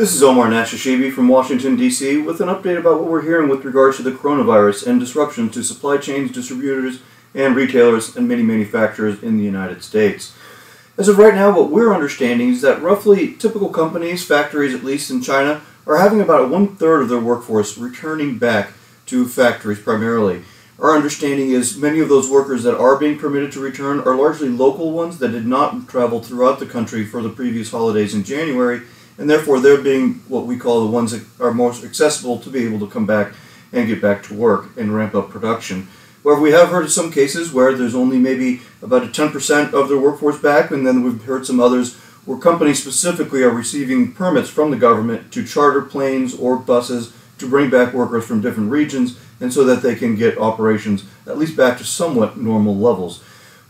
This is Omar Nashashibi from Washington, D.C., with an update about what we're hearing with regards to the coronavirus and disruption to supply chains, distributors, and retailers and many manufacturers in the United States. As of right now, what we're understanding is that roughly typical companies, factories at least in China, are having about one third of their workforce returning back to factories primarily. Our understanding is many of those workers that are being permitted to return are largely local ones that did not travel throughout the country for the previous holidays in January and therefore they're being what we call the ones that are most accessible to be able to come back and get back to work and ramp up production. However, we have heard of some cases where there's only maybe about a 10% of their workforce back, and then we've heard some others where companies specifically are receiving permits from the government to charter planes or buses to bring back workers from different regions and so that they can get operations at least back to somewhat normal levels.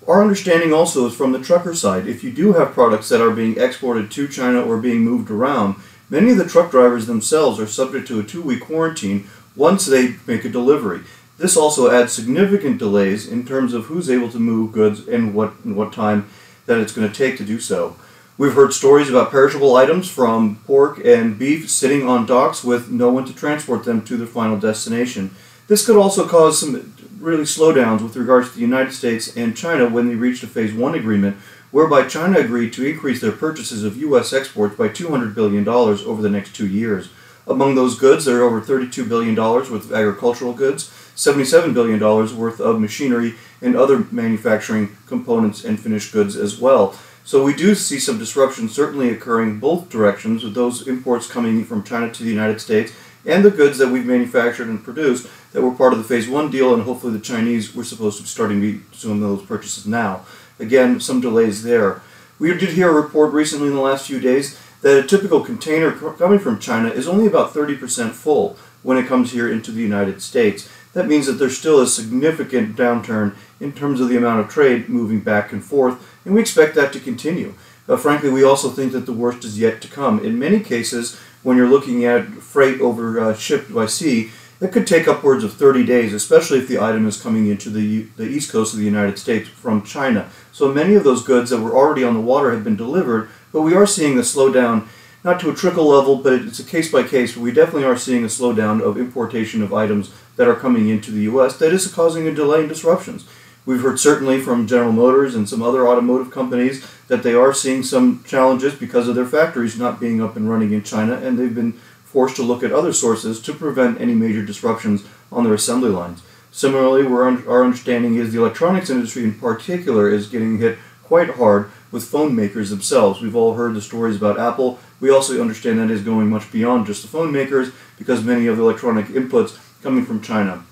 Our understanding also is from the trucker side. If you do have products that are being exported to China or being moved around, many of the truck drivers themselves are subject to a two week quarantine once they make a delivery. This also adds significant delays in terms of who's able to move goods and what, and what time that it's going to take to do so. We've heard stories about perishable items from pork and beef sitting on docks with no one to transport them to their final destination. This could also cause some really slowdowns with regards to the United States and China when they reached a Phase 1 agreement, whereby China agreed to increase their purchases of U.S. exports by $200 billion over the next two years. Among those goods, there are over $32 billion worth of agricultural goods, $77 billion worth of machinery, and other manufacturing components and finished goods as well. So we do see some disruption certainly occurring both directions with those imports coming from China to the United States and the goods that we've manufactured and produced that were part of the phase one deal, and hopefully the Chinese were supposed to be starting some of those purchases now. Again, some delays there. We did hear a report recently in the last few days that a typical container coming from China is only about 30% full when it comes here into the United States. That means that there's still a significant downturn in terms of the amount of trade moving back and forth, and we expect that to continue. Frankly, we also think that the worst is yet to come. In many cases, when you're looking at freight over uh, shipped by sea, that could take upwards of 30 days, especially if the item is coming into the, the east coast of the United States from China. So many of those goods that were already on the water have been delivered, but we are seeing a slowdown, not to a trickle level, but it's a case by case, we definitely are seeing a slowdown of importation of items that are coming into the U.S. that is causing a delay and disruptions. We've heard certainly from General Motors and some other automotive companies that they are seeing some challenges because of their factories not being up and running in China, and they've been forced to look at other sources to prevent any major disruptions on their assembly lines. Similarly, our understanding is the electronics industry in particular is getting hit quite hard with phone makers themselves. We've all heard the stories about Apple. We also understand that is going much beyond just the phone makers because many of the electronic inputs coming from China.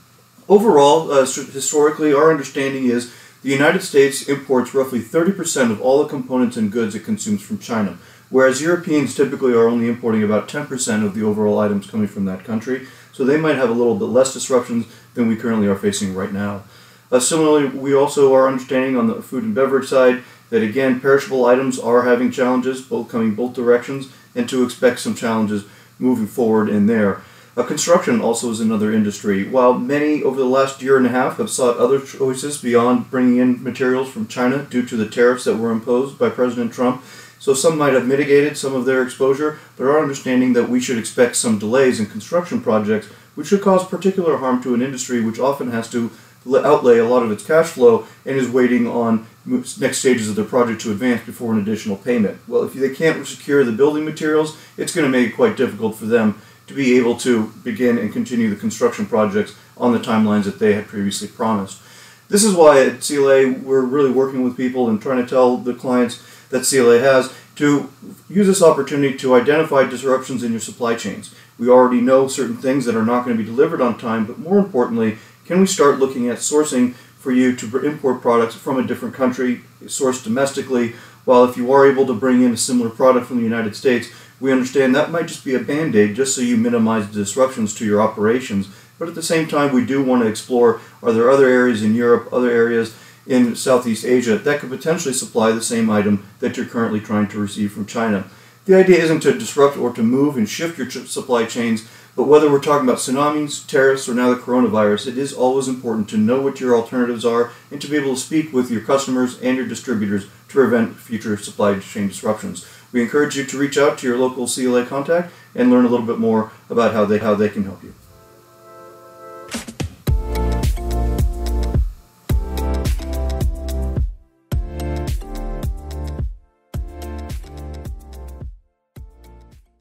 Overall, uh, historically, our understanding is the United States imports roughly 30% of all the components and goods it consumes from China, whereas Europeans typically are only importing about 10% of the overall items coming from that country, so they might have a little bit less disruptions than we currently are facing right now. Uh, similarly, we also are understanding on the food and beverage side that again, perishable items are having challenges, both coming both directions, and to expect some challenges moving forward in there. Uh, construction also is another industry. While many over the last year and a half have sought other choices beyond bringing in materials from China due to the tariffs that were imposed by President Trump, so some might have mitigated some of their exposure, but our understanding that we should expect some delays in construction projects, which should cause particular harm to an industry which often has to outlay a lot of its cash flow and is waiting on next stages of the project to advance before an additional payment. Well, if they can't secure the building materials, it's going to make it quite difficult for them to be able to begin and continue the construction projects on the timelines that they had previously promised. This is why at CLA we're really working with people and trying to tell the clients that CLA has to use this opportunity to identify disruptions in your supply chains. We already know certain things that are not going to be delivered on time, but more importantly, can we start looking at sourcing for you to import products from a different country, sourced domestically, while if you are able to bring in a similar product from the United States, we understand that might just be a band aid just so you minimize disruptions to your operations. But at the same time, we do want to explore are there other areas in Europe, other areas in Southeast Asia that could potentially supply the same item that you're currently trying to receive from China. The idea isn't to disrupt or to move and shift your supply chains, but whether we're talking about tsunamis, tariffs, or now the coronavirus, it is always important to know what your alternatives are and to be able to speak with your customers and your distributors to prevent future supply chain disruptions. We encourage you to reach out to your local CLA contact and learn a little bit more about how they, how they can help you.